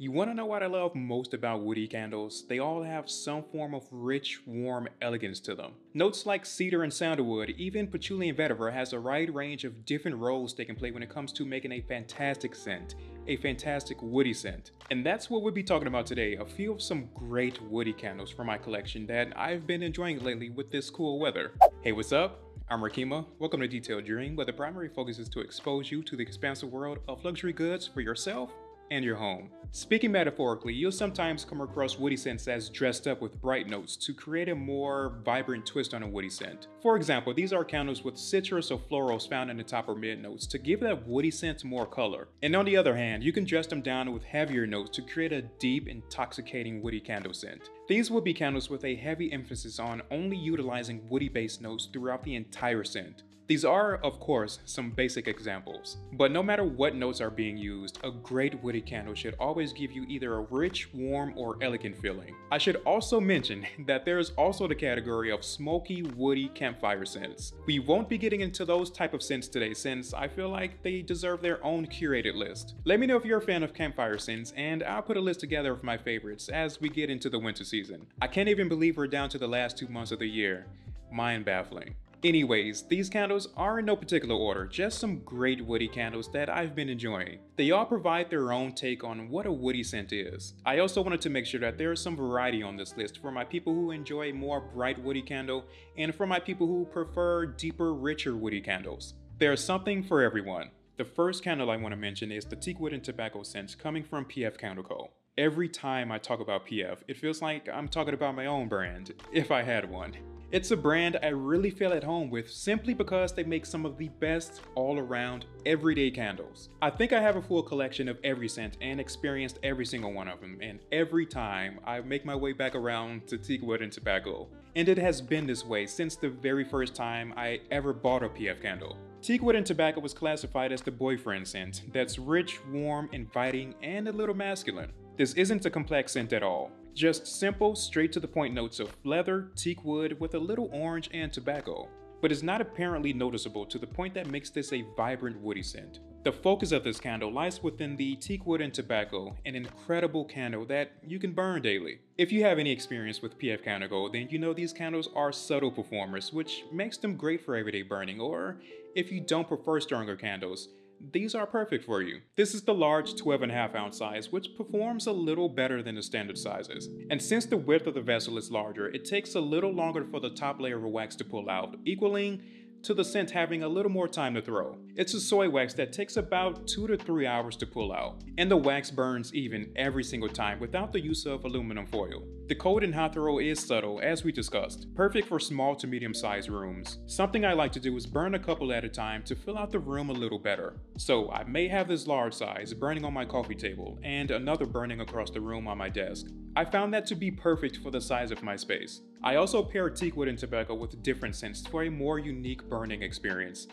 You want to know what I love most about woody candles? They all have some form of rich, warm elegance to them. Notes like cedar and sandalwood, even patchouli and vetiver has a wide range of different roles they can play when it comes to making a fantastic scent, a fantastic woody scent. And that's what we'll be talking about today, a few of some great woody candles from my collection that I've been enjoying lately with this cool weather. Hey, what's up? I'm Rekeema. Welcome to Detailed Dream, where the primary focus is to expose you to the expansive world of luxury goods for yourself and your home. Speaking metaphorically, you'll sometimes come across woody scents as dressed up with bright notes to create a more vibrant twist on a woody scent. For example, these are candles with citrus or florals found in the top or mid notes to give that woody scent more color. And on the other hand, you can dress them down with heavier notes to create a deep, intoxicating woody candle scent. These will be candles with a heavy emphasis on only utilizing woody based notes throughout the entire scent. These are, of course, some basic examples, but no matter what notes are being used, a great woody candle should always give you either a rich, warm, or elegant feeling. I should also mention that there is also the category of smoky, woody campfire scents. We won't be getting into those type of scents today since I feel like they deserve their own curated list. Let me know if you're a fan of campfire scents and I'll put a list together of my favorites as we get into the winter season. I can't even believe we're down to the last two months of the year. Mind baffling. Anyways, these candles are in no particular order, just some great woody candles that I've been enjoying. They all provide their own take on what a woody scent is. I also wanted to make sure that there is some variety on this list for my people who enjoy more bright woody candle and for my people who prefer deeper, richer woody candles. There's something for everyone. The first candle I want to mention is the Teakwood and Tobacco scent coming from PF Candle Co. Every time I talk about PF, it feels like I'm talking about my own brand, if I had one. It's a brand I really feel at home with simply because they make some of the best all around everyday candles. I think I have a full collection of every scent and experienced every single one of them, and every time I make my way back around to Teakwood and Tobacco. And it has been this way since the very first time I ever bought a PF candle. Teakwood and Tobacco was classified as the boyfriend scent that's rich, warm, inviting, and a little masculine. This isn't a complex scent at all. Just simple, straight to the point notes of leather, teak wood with a little orange and tobacco, but is not apparently noticeable to the point that makes this a vibrant woody scent. The focus of this candle lies within the teak wood and tobacco, an incredible candle that you can burn daily. If you have any experience with PF Candle then you know these candles are subtle performers, which makes them great for everyday burning, or if you don't prefer stronger candles, these are perfect for you. This is the large 12 and a half ounce size, which performs a little better than the standard sizes. And since the width of the vessel is larger, it takes a little longer for the top layer of wax to pull out, equaling to the scent having a little more time to throw. It's a soy wax that takes about 2 to 3 hours to pull out, and the wax burns even every single time without the use of aluminum foil. The cold and hot throw is subtle, as we discussed, perfect for small to medium sized rooms. Something I like to do is burn a couple at a time to fill out the room a little better. So I may have this large size burning on my coffee table, and another burning across the room on my desk. I found that to be perfect for the size of my space. I also pair teakwood and tobacco with different scents for a more unique burning experience.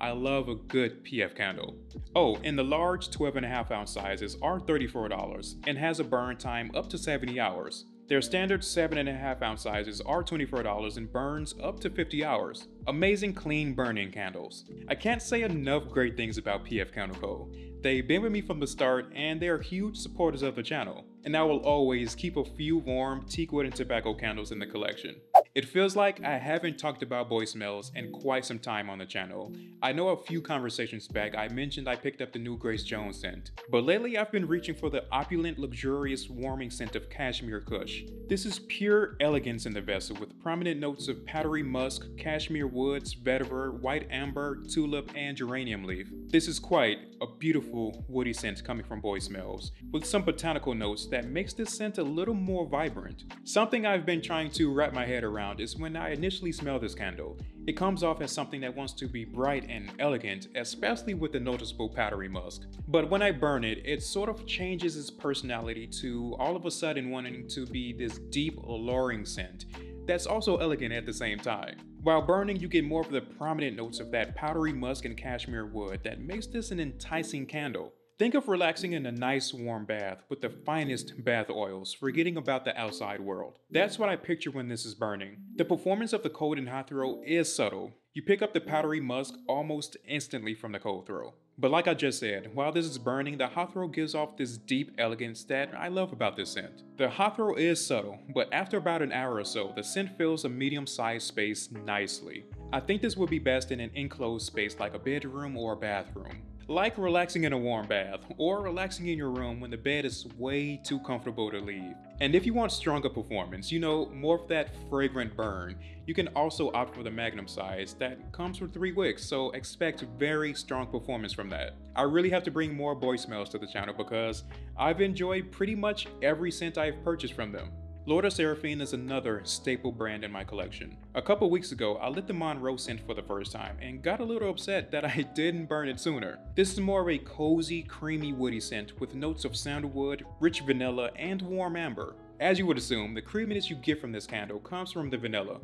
I love a good PF candle. Oh, and the large 12.5 ounce sizes are $34 and has a burn time up to 70 hours. Their standard 7.5 ounce sizes are $24 and burns up to 50 hours. Amazing clean burning candles. I can't say enough great things about PF Candle Co. They've been with me from the start and they are huge supporters of the channel. And I will always keep a few warm teakwood and tobacco candles in the collection. It feels like I mm. haven't talked about boy smells in quite some time on the channel. I know a few conversations back I mentioned I picked up the new Grace Jones scent, but lately I've been reaching for the opulent, luxurious, warming scent of Cashmere Kush. This is pure elegance in the vessel with prominent notes of powdery musk, cashmere woods, vetiver, white amber, tulip, and geranium leaf. This is quite a beautiful woody scent coming from Boy Smells, with some botanical notes that makes this scent a little more vibrant. Something I've been trying to wrap my head around is when I initially smell this candle. It comes off as something that wants to be bright and elegant, especially with the noticeable powdery musk. But when I burn it, it sort of changes its personality to all of a sudden wanting to be this deep, alluring scent that's also elegant at the same time. While burning, you get more of the prominent notes of that powdery musk and cashmere wood that makes this an enticing candle. Think of relaxing in a nice warm bath with the finest bath oils, forgetting about the outside world. That's what I picture when this is burning. The performance of the cold and hot throw is subtle. You pick up the powdery musk almost instantly from the cold throw. But like I just said, while this is burning, the hot throw gives off this deep elegance that I love about this scent. The hot throw is subtle, but after about an hour or so, the scent fills a medium-sized space nicely. I think this would be best in an enclosed space like a bedroom or a bathroom. Like relaxing in a warm bath, or relaxing in your room when the bed is way too comfortable to leave. And if you want stronger performance, you know, more of that fragrant burn, you can also opt for the Magnum size that comes with 3 wicks, so expect very strong performance from that. I really have to bring more boy smells to the channel because I've enjoyed pretty much every scent I've purchased from them. L'or de Seraphine is another staple brand in my collection. A couple weeks ago, I lit the Monroe scent for the first time and got a little upset that I didn't burn it sooner. This is more of a cozy, creamy woody scent with notes of sandalwood, rich vanilla, and warm amber. As you would assume, the creaminess you get from this candle comes from the vanilla.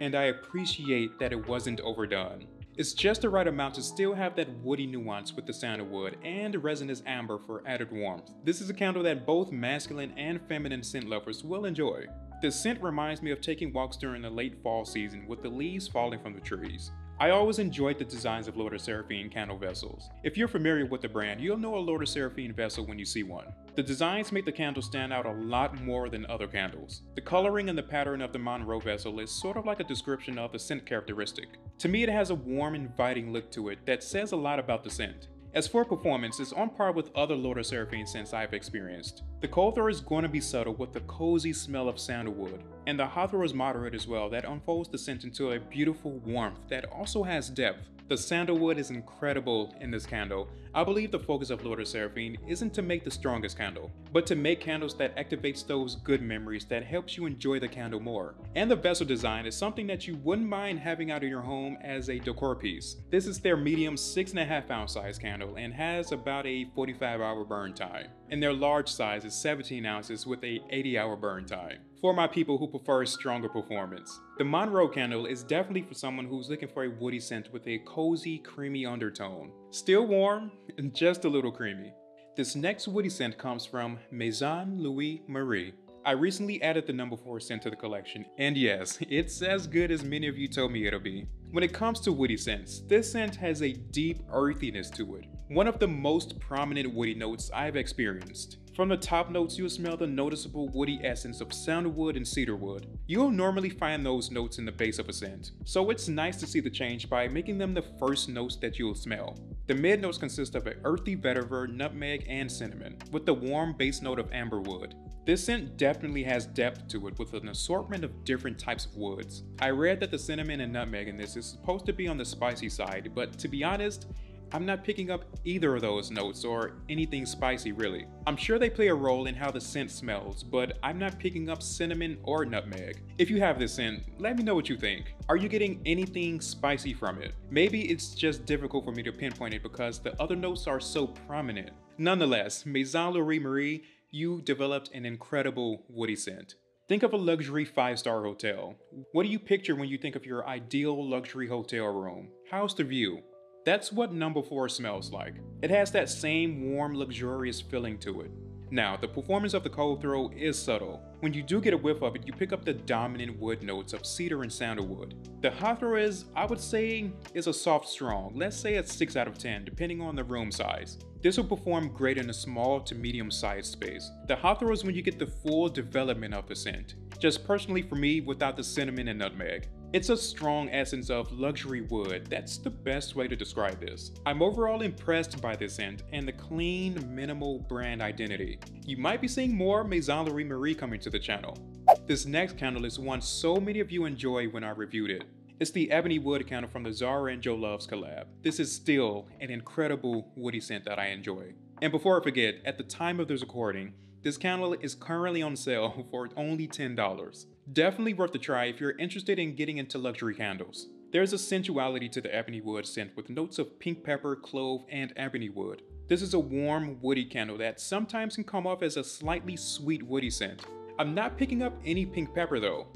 And I appreciate that it wasn't overdone. It's just the right amount to still have that woody nuance with the sandalwood and resinous amber for added warmth. This is a candle that both masculine and feminine scent lovers will enjoy. The scent reminds me of taking walks during the late fall season with the leaves falling from the trees. I always enjoyed the designs of of Seraphine candle vessels. If you're familiar with the brand, you'll know a of Seraphine vessel when you see one. The designs make the candle stand out a lot more than other candles. The coloring and the pattern of the Monroe vessel is sort of like a description of the scent characteristic. To me, it has a warm, inviting look to it that says a lot about the scent. As for performance, it's on par with other L'or de Seraphine scents I've experienced. The cold is going to be subtle with the cozy smell of sandalwood, and the hot is moderate as well that unfolds the scent into a beautiful warmth that also has depth. The sandalwood is incredible in this candle. I believe the focus of L'or Seraphine isn't to make the strongest candle, but to make candles that activates those good memories that helps you enjoy the candle more. And the vessel design is something that you wouldn't mind having out in your home as a decor piece. This is their medium 6.5 ounce size candle and has about a 45 hour burn time. And their large size is 17 ounces with a 80 hour burn time for my people who prefer stronger performance. The Monroe candle is definitely for someone who's looking for a woody scent with a cozy, creamy undertone. Still warm, and just a little creamy. This next woody scent comes from Maison Louis Marie. I recently added the number 4 scent to the collection, and yes, it's as good as many of you told me it'll be. When it comes to woody scents, this scent has a deep earthiness to it, one of the most prominent woody notes I've experienced. From the top notes, you'll smell the noticeable woody essence of sandalwood and cedarwood. You'll normally find those notes in the base of a scent, so it's nice to see the change by making them the first notes that you'll smell. The mid notes consist of an earthy vetiver, nutmeg, and cinnamon, with the warm base note of amberwood. This scent definitely has depth to it with an assortment of different types of woods. I read that the cinnamon and nutmeg in this is supposed to be on the spicy side, but to be honest, I'm not picking up either of those notes or anything spicy really. I'm sure they play a role in how the scent smells, but I'm not picking up cinnamon or nutmeg. If you have this scent, let me know what you think. Are you getting anything spicy from it? Maybe it's just difficult for me to pinpoint it because the other notes are so prominent. Nonetheless, Maison Louis Marie, you developed an incredible woody scent. Think of a luxury five-star hotel. What do you picture when you think of your ideal luxury hotel room? How's the view? That's what number 4 smells like. It has that same warm, luxurious feeling to it. Now, the performance of the cold throw is subtle. When you do get a whiff of it, you pick up the dominant wood notes of cedar and sandalwood. The hot throw is, I would say, is a soft strong, let's say a 6 out of 10, depending on the room size. This will perform great in a small to medium sized space. The hot throw is when you get the full development of the scent. Just personally for me, without the cinnamon and nutmeg. It's a strong essence of luxury wood, that's the best way to describe this. I'm overall impressed by this scent and the clean, minimal brand identity. You might be seeing more Maison Louis Marie coming to the channel. This next candle is one so many of you enjoyed when I reviewed it. It's the Ebony Wood candle from the Zara and Jo Loves collab. This is still an incredible woody scent that I enjoy. And before I forget, at the time of this recording, this candle is currently on sale for only $10. Definitely worth a try if you're interested in getting into luxury candles. There's a sensuality to the ebony wood scent with notes of pink pepper, clove, and ebony wood. This is a warm, woody candle that sometimes can come off as a slightly sweet woody scent. I'm not picking up any pink pepper though.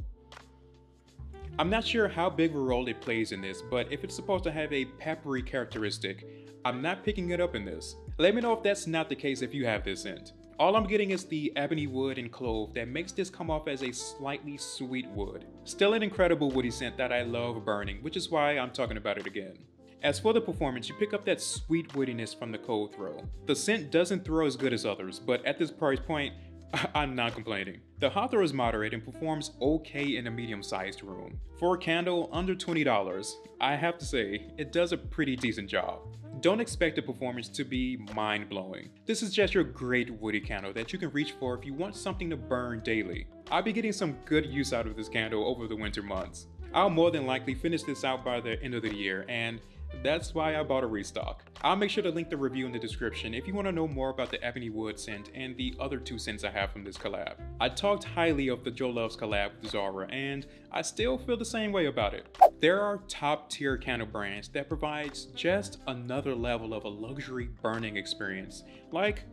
I'm not sure how big a role it plays in this, but if it's supposed to have a peppery characteristic, I'm not picking it up in this. Let me know if that's not the case if you have this scent. All I'm getting is the ebony wood and clove that makes this come off as a slightly sweet wood. Still an incredible woody scent that I love burning, which is why I'm talking about it again. As for the performance, you pick up that sweet woodiness from the cold throw. The scent doesn't throw as good as others, but at this price point, I'm not complaining. The hot throw is moderate and performs okay in a medium-sized room. For a candle under $20, I have to say, it does a pretty decent job. Don't expect the performance to be mind-blowing. This is just your great woody candle that you can reach for if you want something to burn daily. I'll be getting some good use out of this candle over the winter months. I'll more than likely finish this out by the end of the year, and that's why I bought a restock. I'll make sure to link the review in the description if you want to know more about the Ebony Wood scent and the other two scents I have from this collab. I talked highly of the Jo Loves collab with Zara and I still feel the same way about it. There are top tier candle brands that provides just another level of a luxury burning experience, like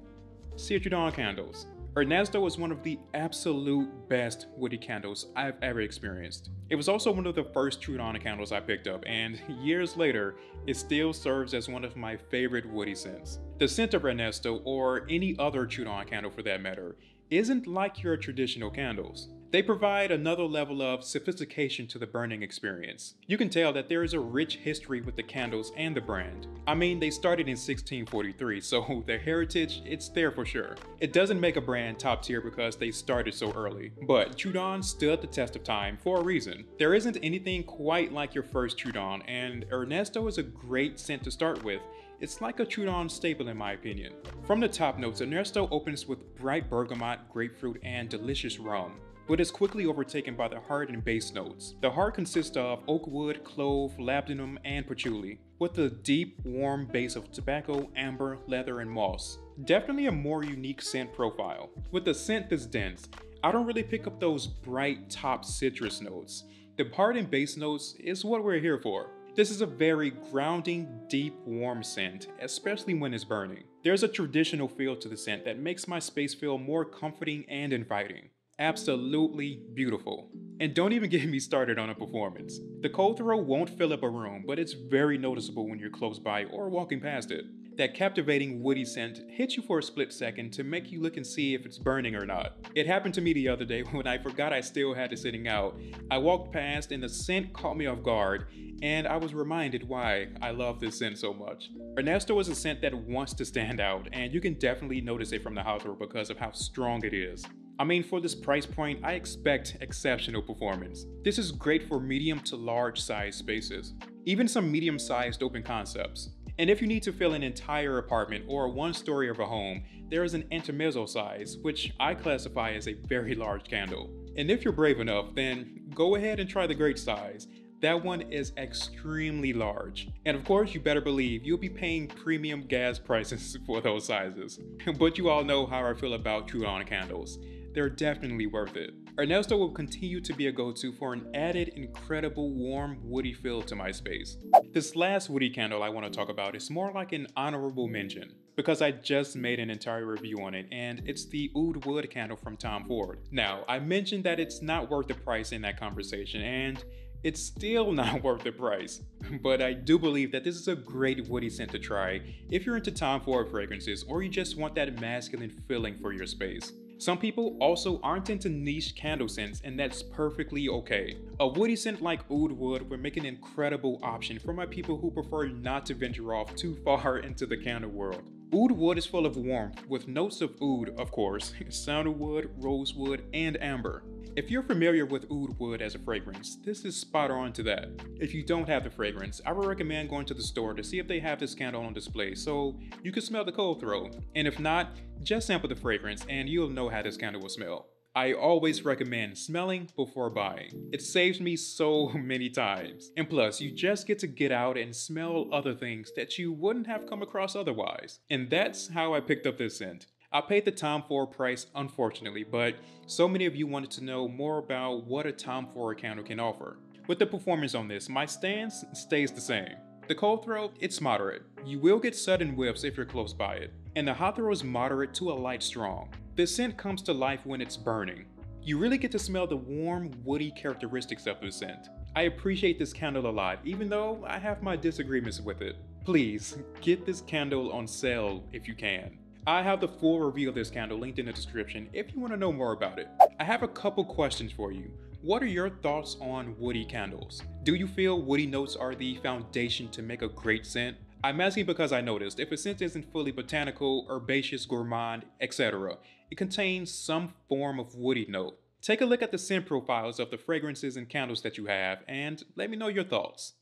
Cire Trudon candles. Ernesto is one of the absolute best woody candles I've ever experienced. It was also one of the first Trudon candles I picked up, and years later, it still serves as one of my favorite woody scents. The scent of Ernesto, or any other Trudon candle for that matter, isn't like your traditional candles. They provide another level of sophistication to the burning experience. You can tell that there is a rich history with the candles and the brand. I mean, they started in 1643, so their heritage, it's there for sure. It doesn't make a brand top tier because they started so early, but Trudon stood the test of time for a reason. There isn't anything quite like your first Trudon, and Ernesto is a great scent to start with, it's like a Trudon staple in my opinion. From the top notes, Ernesto opens with bright bergamot, grapefruit, and delicious rum but is quickly overtaken by the heart and base notes. The heart consists of oak wood, clove, labdanum, and patchouli, with a deep, warm base of tobacco, amber, leather, and moss. Definitely a more unique scent profile. With the scent this dense, I don't really pick up those bright top citrus notes. The heart and base notes is what we're here for. This is a very grounding, deep, warm scent, especially when it's burning. There's a traditional feel to the scent that makes my space feel more comforting and inviting absolutely beautiful. And don't even get me started on a performance. The cold throw won't fill up a room, but it's very noticeable when you're close by or walking past it. That captivating woody scent hits you for a split second to make you look and see if it's burning or not. It happened to me the other day when I forgot I still had it sitting out. I walked past and the scent caught me off guard, and I was reminded why I love this scent so much. Ernesto is a scent that wants to stand out, and you can definitely notice it from the throw because of how strong it is. I mean, for this price point, I expect exceptional performance. This is great for medium to large size spaces, even some medium sized open concepts. And if you need to fill an entire apartment or one story of a home, there is an intermezzo size, which I classify as a very large candle. And if you're brave enough, then go ahead and try the great size. That one is extremely large. And of course, you better believe you'll be paying premium gas prices for those sizes. but you all know how I feel about Trudon candles they're definitely worth it. Ernesto will continue to be a go-to for an added incredible warm woody feel to my space. This last woody candle I want to talk about is more like an honorable mention because I just made an entire review on it and it's the Oud Wood candle from Tom Ford. Now, I mentioned that it's not worth the price in that conversation and it's still not worth the price, but I do believe that this is a great woody scent to try if you're into Tom Ford fragrances or you just want that masculine feeling for your space. Some people also aren't into niche candle scents and that's perfectly okay. A woody scent like oud wood would make an incredible option for my people who prefer not to venture off too far into the candle world. Oud wood is full of warmth, with notes of oud, of course, sandalwood, rosewood, and amber. If you're familiar with oud wood as a fragrance, this is spot on to that. If you don't have the fragrance, I would recommend going to the store to see if they have this candle on display so you can smell the cold throw. And if not, just sample the fragrance and you'll know how this candle will smell. I always recommend smelling before buying. It saves me so many times. And plus, you just get to get out and smell other things that you wouldn't have come across otherwise. And that's how I picked up this scent. I paid the Tom Ford price, unfortunately, but so many of you wanted to know more about what a Tom Ford candle can offer. With the performance on this, my stance stays the same. The cold throw, it's moderate. You will get sudden whiffs if you're close by it. And the hot is moderate to a light strong. The scent comes to life when it's burning. You really get to smell the warm, woody characteristics of the scent. I appreciate this candle a lot, even though I have my disagreements with it. Please, get this candle on sale if you can. I have the full review of this candle linked in the description if you want to know more about it. I have a couple questions for you. What are your thoughts on woody candles? Do you feel woody notes are the foundation to make a great scent? I'm asking because I noticed if a scent isn't fully botanical, herbaceous, gourmand, etc., it contains some form of woody note. Take a look at the scent profiles of the fragrances and candles that you have and let me know your thoughts.